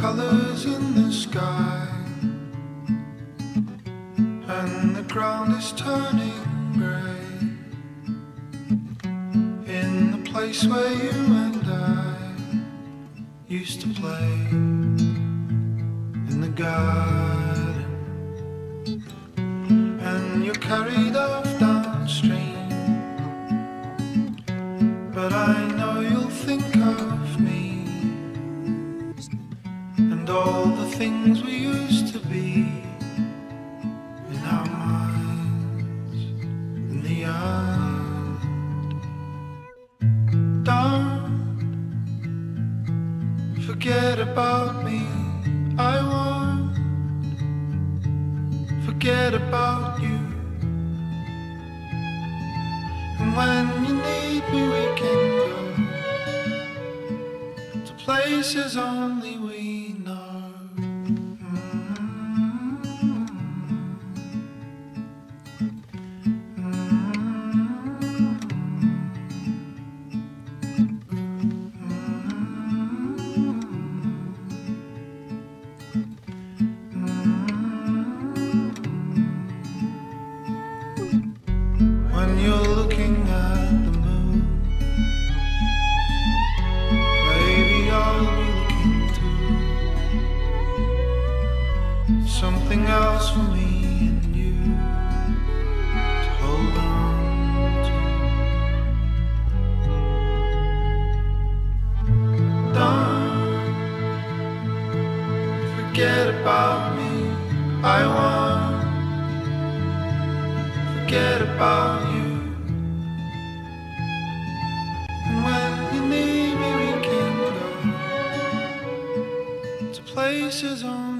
colors in the sky, and the ground is turning grey. In the place where you and I used to play, in the garden, and you're carried off downstream. But I and all the things we used to be in our minds in the end. Don't forget about me. I won't forget about you. And when you need me, we can go to places only Something else for me and you to hold on to. Don't forget about me. I won't forget about you. And when you need me, we can go to places on